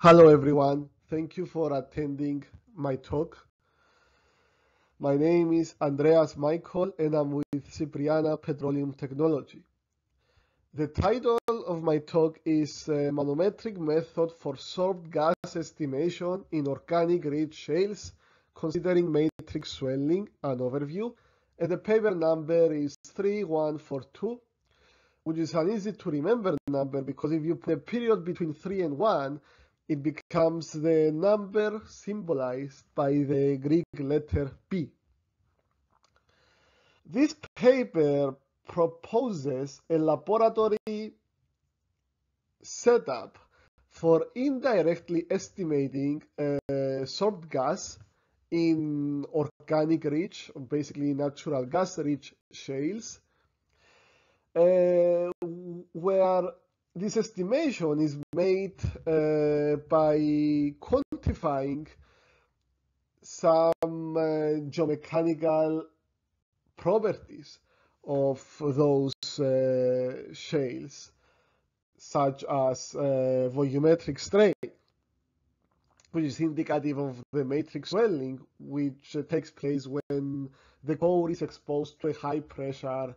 Hello everyone, thank you for attending my talk. My name is Andreas Michael and I'm with Cipriana Petroleum Technology. The title of my talk is uh, Manometric Method for Sorbed Gas Estimation in Organic Rich Shales Considering Matrix Swelling, an overview, and the paper number is 3142, which is an easy to remember number because if you put a period between 3 and 1, it becomes the number symbolized by the Greek letter P. This paper proposes a laboratory setup for indirectly estimating uh, gas in organic rich, basically natural gas rich shales, uh, where this estimation is made uh, by quantifying some uh, geomechanical properties of those uh, shales, such as uh, volumetric strain, which is indicative of the matrix swelling, which uh, takes place when the core is exposed to a high pressure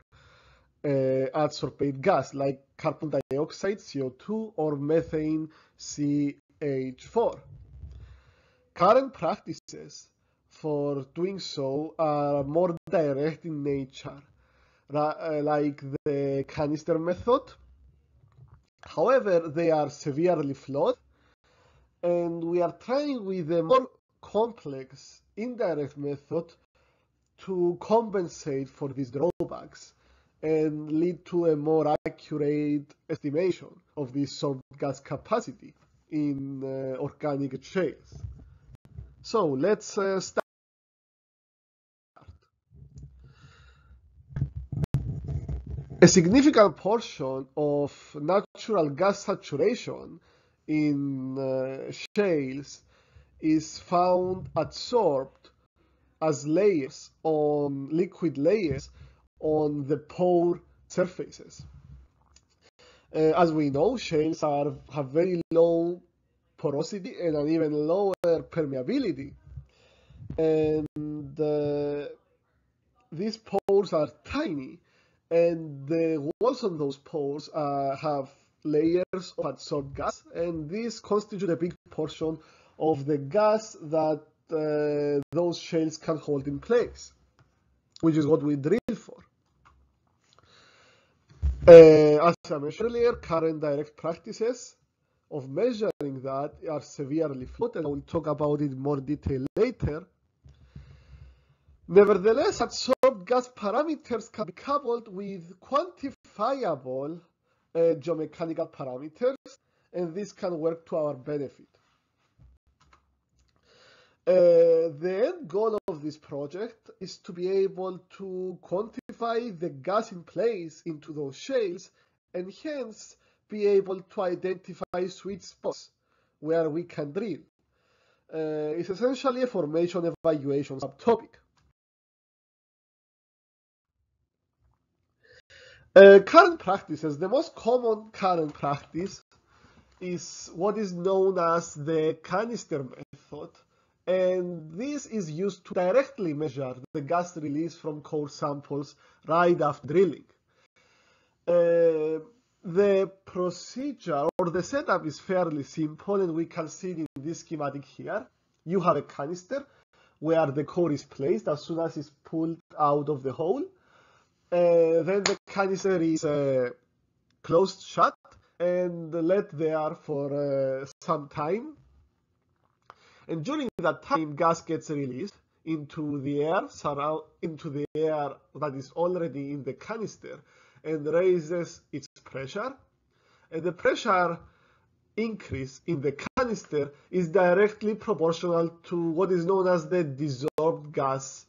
adsorbate gas like carbon dioxide, CO2, or methane, CH4. Current practices for doing so are more direct in nature, uh, like the canister method. However, they are severely flawed, and we are trying with a more complex indirect method to compensate for these drawbacks and lead to a more accurate estimation of the sorbed gas capacity in uh, organic shales. So let's uh, start. A significant portion of natural gas saturation in uh, shales is found adsorbed as layers on liquid layers on the pore surfaces. Uh, as we know, shales are, have very low porosity and an even lower permeability. And uh, these pores are tiny, and the walls on those pores uh, have layers of adsorbed gas, and these constitute a big portion of the gas that uh, those shales can hold in place, which is what we drill for. Uh, as I mentioned earlier, current direct practices of measuring that are severely flawed, and I will talk about it in more detail later. Nevertheless, adsorbed gas parameters can be coupled with quantifiable uh, geomechanical parameters, and this can work to our benefit. Uh, the end goal of this project is to be able to quantify the gas in place into those shales and hence be able to identify sweet spots where we can drill. Uh, it's essentially a formation evaluation subtopic. Uh, current practices, the most common current practice is what is known as the canister method, and this is used to directly measure the gas release from core samples right after drilling. Uh, the procedure or the setup is fairly simple and we can see it in this schematic here. You have a canister where the core is placed as soon as it's pulled out of the hole. Uh, then the canister is uh, closed shut and let there for uh, some time and during that time, gas gets released into the air, surround, into the air that is already in the canister and raises its pressure. And the pressure increase in the canister is directly proportional to what is known as the desorbed gas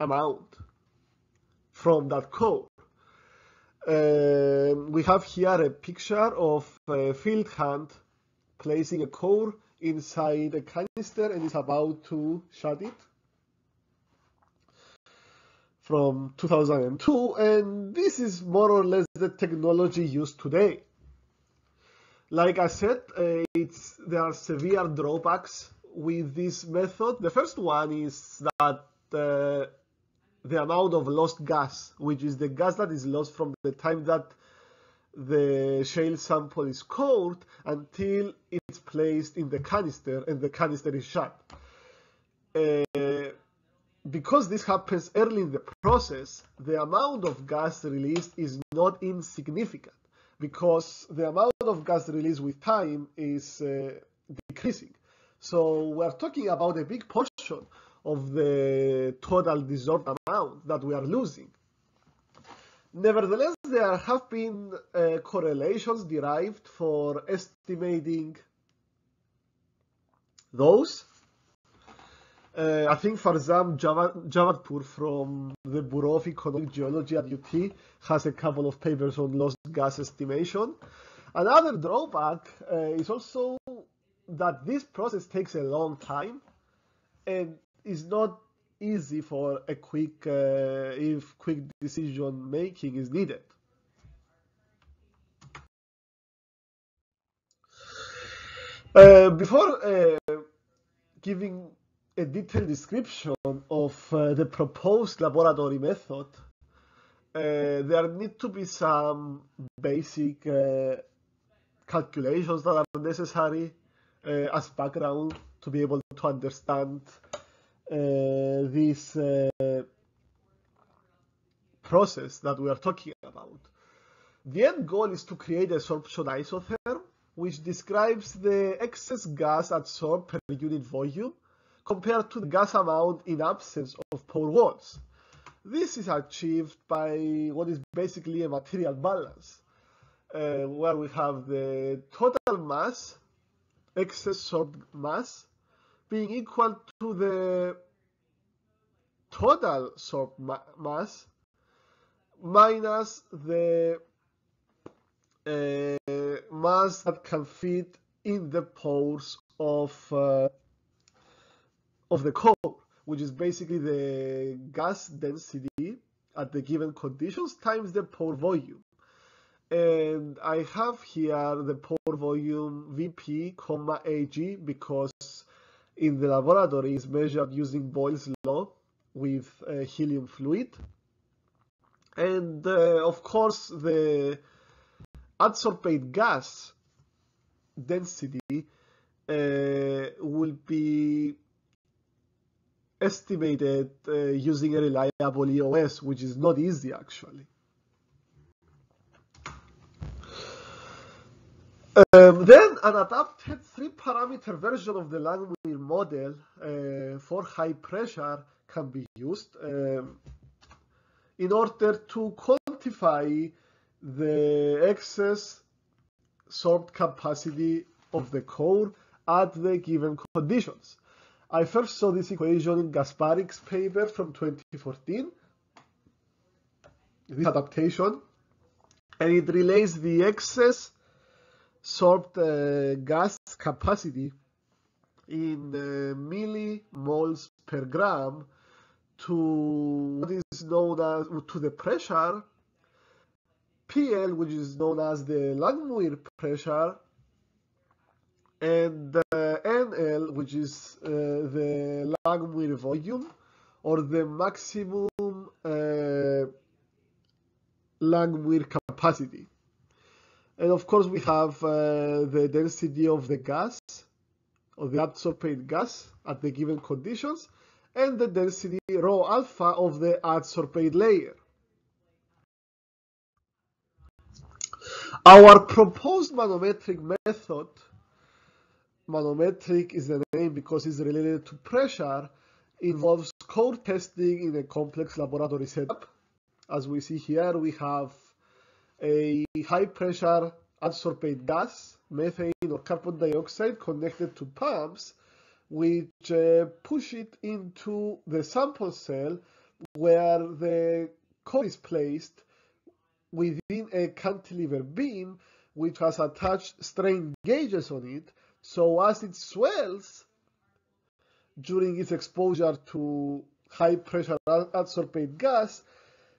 amount from that core. Uh, we have here a picture of a field hand placing a core inside a canister and is about to shut it from 2002 and this is more or less the technology used today. Like I said, uh, it's there are severe drawbacks with this method. The first one is that uh, the amount of lost gas, which is the gas that is lost from the time that the shale sample is cored until it's placed in the canister and the canister is shut. Uh, because this happens early in the process, the amount of gas released is not insignificant because the amount of gas released with time is uh, decreasing. So we're talking about a big portion of the total desorbed amount that we are losing. Nevertheless, there have been uh, correlations derived for estimating those. Uh, I think Farzam Javadpour from the Bureau of Economic Geology at UT has a couple of papers on lost gas estimation. Another drawback uh, is also that this process takes a long time and is not easy for a quick uh, if quick decision making is needed. Uh, before uh, giving a detailed description of uh, the proposed laboratory method, uh, there need to be some basic uh, calculations that are necessary as background to be able to understand this uh, process that we are talking about. The end goal is to create a sorption isotherm which describes the excess gas adsorbed per unit volume compared to the gas amount in absence of pore walls. This is achieved by what is basically a material balance, uh, where we have the total mass excess sorbed mass being equal to the total sorbed ma mass minus the uh, mass that can fit in the pores of uh, of the core, which is basically the gas density at the given conditions times the pore volume. And I have here the pore volume VP, comma AG because in the laboratory is measured using Boyle's law with uh, helium fluid. And uh, of course the adsorbate gas density uh, will be estimated uh, using a reliable EOS, which is not easy actually. Um, then an adapted three-parameter version of the Langmuir model uh, for high pressure can be used um, in order to quantify the excess sorbed capacity of the core at the given conditions. I first saw this equation in Gasparik's paper from 2014, this adaptation, and it relates the excess sorbed uh, gas capacity in uh, millimoles per gram to what is known as to the pressure PL, which is known as the Langmuir pressure, and uh, NL, which is uh, the Langmuir volume, or the maximum uh, Langmuir capacity. And of course, we have uh, the density of the gas, or the adsorbate gas at the given conditions, and the density rho alpha of the adsorbate layer. Our proposed manometric method, manometric is the name because it's related to pressure, involves core testing in a complex laboratory setup. As we see here, we have a high pressure adsorbate gas, methane carbon dioxide connected to pumps which uh, push it into the sample cell where the core is placed within a cantilever beam which has attached strain gauges on it. So as it swells during its exposure to high pressure adsorbate gas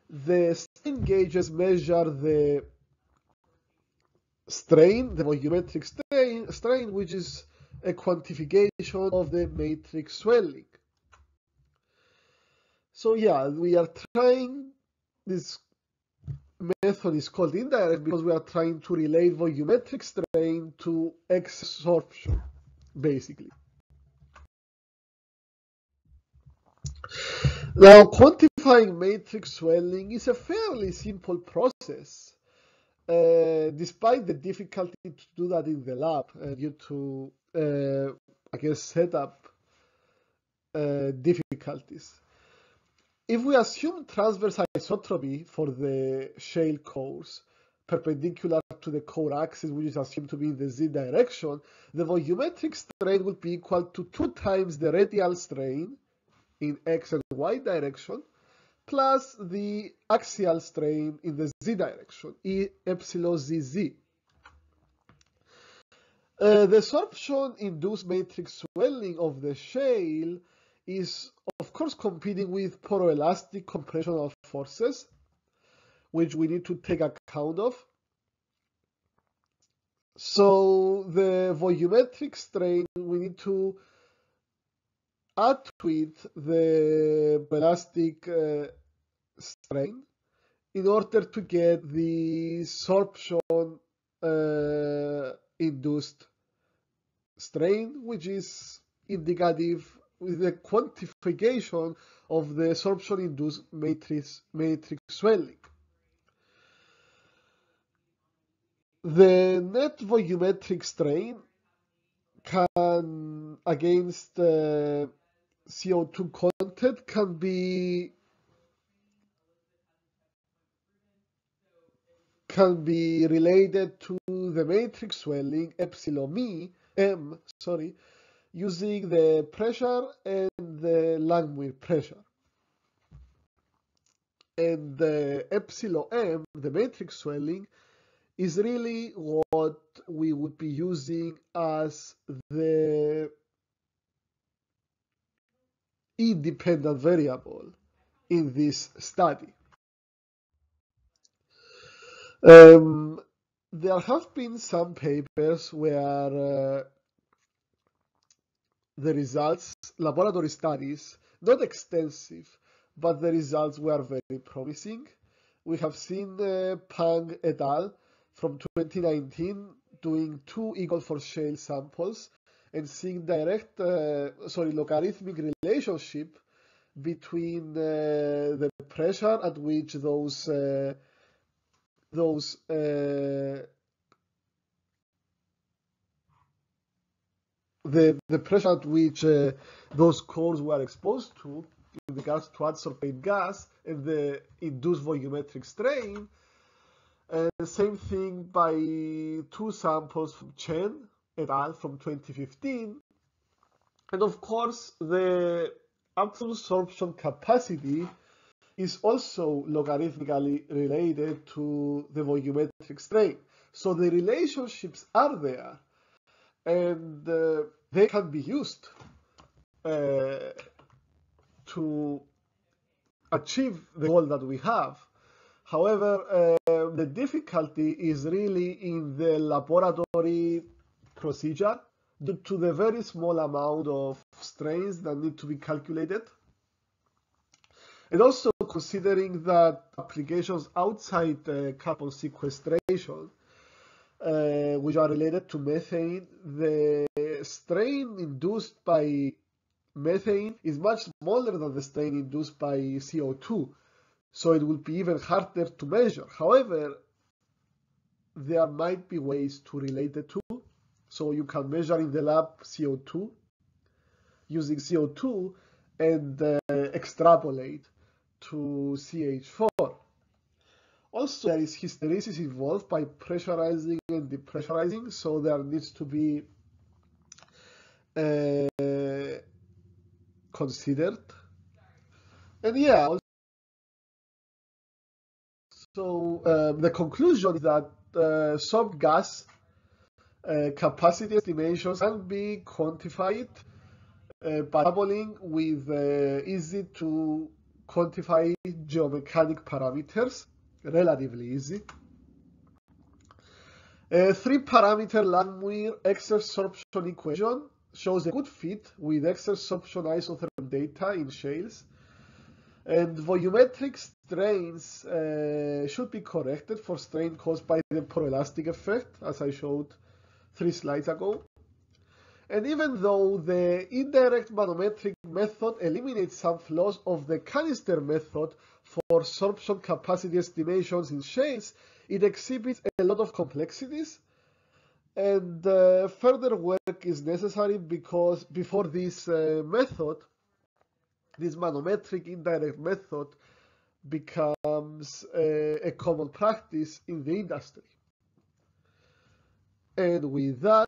the strain gauges measure the strain, the volumetric strain, strain, which is a quantification of the matrix swelling. So yeah, we are trying, this method is called indirect because we are trying to relate volumetric strain to exsorption, basically. Now, quantifying matrix swelling is a fairly simple process, uh, despite the difficulty to do that in the lab uh, due to, uh, I guess, setup uh, difficulties. If we assume transverse isotropy for the shale cores, perpendicular to the core axis, which is assumed to be in the z direction, the volumetric strain will be equal to two times the radial strain in x and y direction plus the axial strain in the z direction, E epsilon zz. Uh, the sorption-induced matrix swelling of the shale is, of course, competing with poroelastic compressional forces, which we need to take account of. So the volumetric strain, we need to add to it the elastic uh, strain in order to get the sorption uh, induced strain, which is indicative with the quantification of the sorption induced matrix, matrix swelling. The net volumetric strain can against uh, CO2 content can be can be related to the matrix swelling epsilon m, sorry, using the pressure and the Langmuir pressure. And the epsilon m, the matrix swelling, is really what we would be using as the independent variable in this study. Um, there have been some papers where uh, the results, laboratory studies, not extensive, but the results were very promising. We have seen uh, Pang et al. from 2019 doing two Eagle Ford shale samples and seeing direct, uh, sorry, logarithmic relationship between uh, the pressure at which those uh, those uh, the the pressure at which uh, those cores were exposed to in regards to adsorbate gas and the induced volumetric strain. And the same thing by two samples from Chen et al. from 2015. And of course, the absolute sorption capacity is also logarithmically related to the volumetric strain. So the relationships are there and uh, they can be used uh, to achieve the goal that we have. However, uh, the difficulty is really in the laboratory procedure due to the very small amount of strains that need to be calculated. And also considering that applications outside uh, carbon sequestration, uh, which are related to methane, the strain induced by methane is much smaller than the strain induced by CO2. So it will be even harder to measure. However, there might be ways to relate the two. So you can measure in the lab CO2 using CO2 and uh, extrapolate to CH4. Also, there is hysteresis involved by pressurizing and depressurizing, so there needs to be uh, considered. And yeah, so uh, the conclusion is that uh, sorbed gas uh, capacity estimations can be quantified uh, by doubling with uh, easy to quantify geomechanic parameters, relatively easy. A three-parameter Langmuir excess sorption equation shows a good fit with excess sorption isotherm data in shales. And volumetric strains uh, should be corrected for strain caused by the poroelastic effect, as I showed three slides ago. And even though the indirect manometric method eliminates some flaws of the canister method for sorption capacity estimations in shales, it exhibits a lot of complexities and uh, further work is necessary because before this uh, method, this manometric indirect method becomes a, a common practice in the industry. And with that,